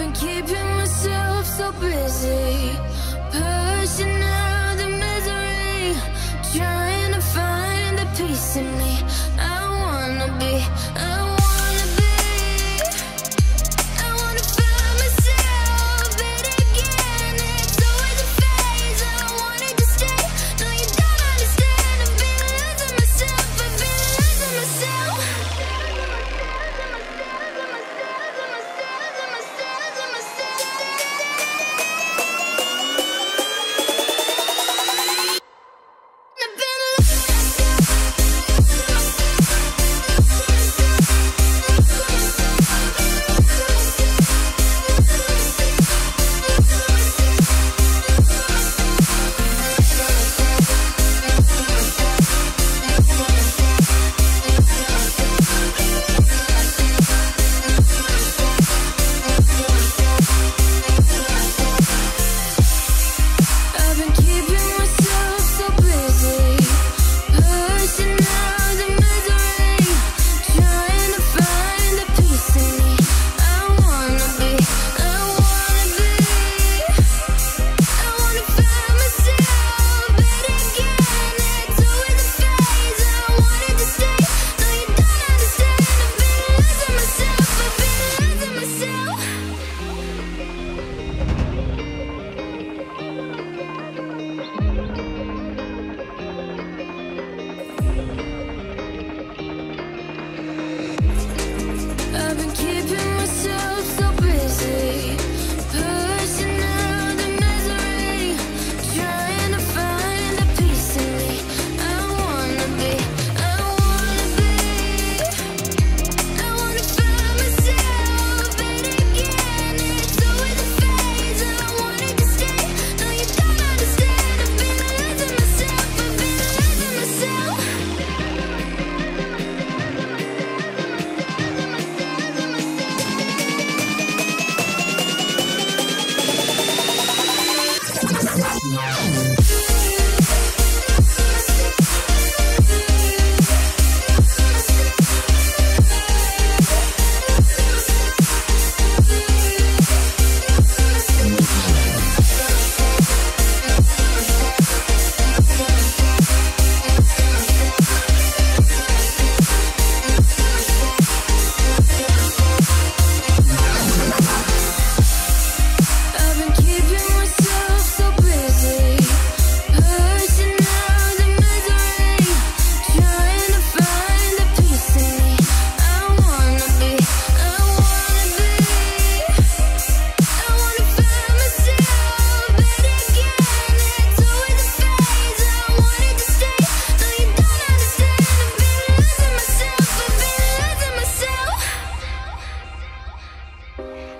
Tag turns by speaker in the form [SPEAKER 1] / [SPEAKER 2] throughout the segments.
[SPEAKER 1] I've been keeping myself so busy, pushing.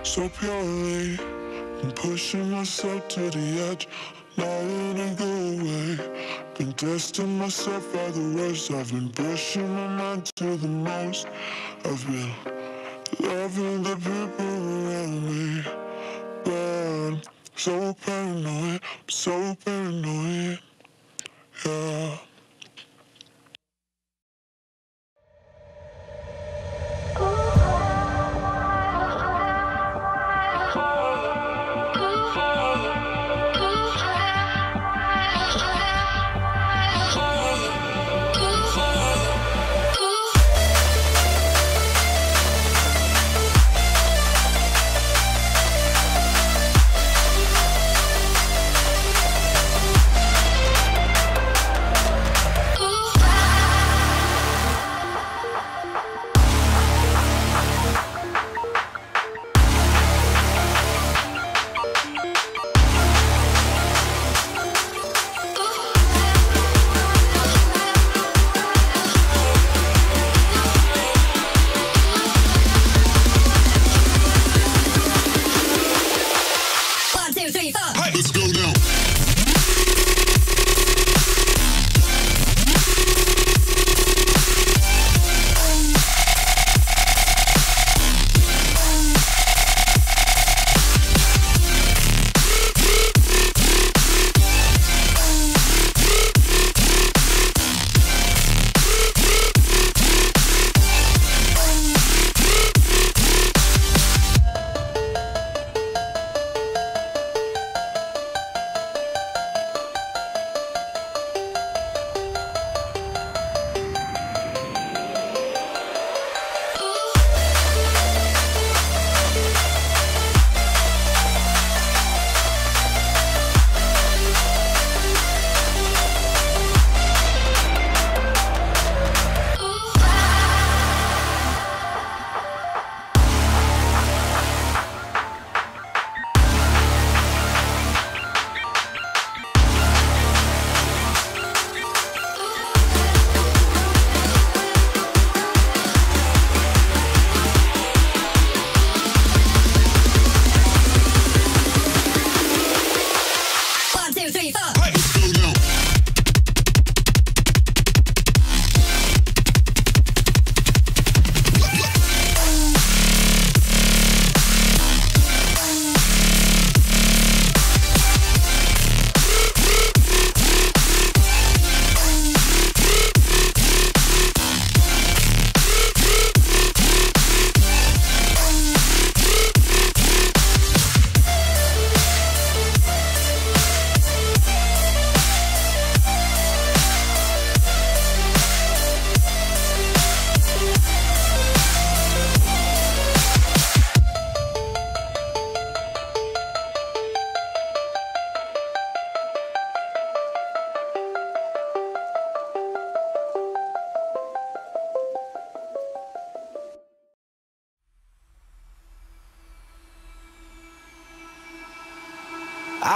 [SPEAKER 1] so
[SPEAKER 2] purely. I'm pushing myself to the edge, not letting go away. Been testing myself by the worst. I've been pushing my mind to the most. I've been loving the people around me, but I'm so paranoid, I'm so paranoid. Yeah.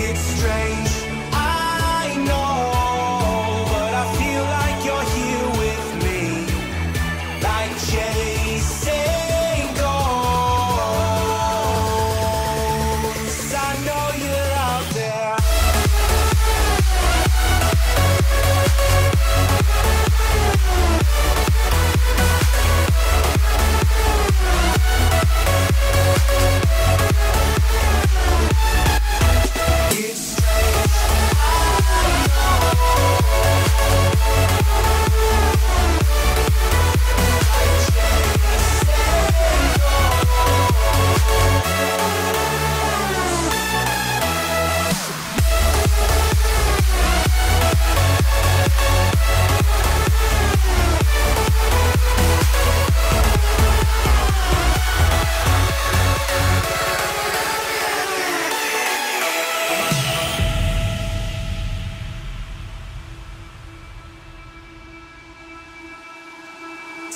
[SPEAKER 3] It's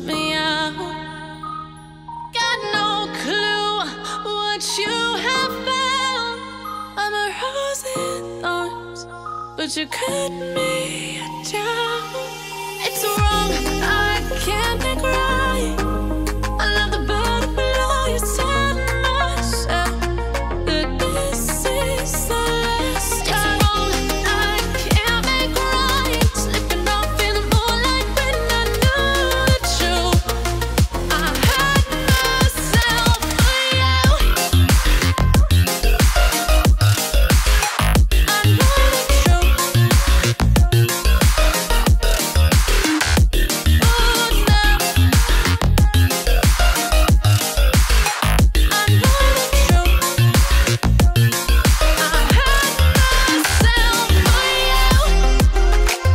[SPEAKER 4] Got no clue what you have found. I'm a rose in thorns, but you cut me down. It's wrong, I can't think right.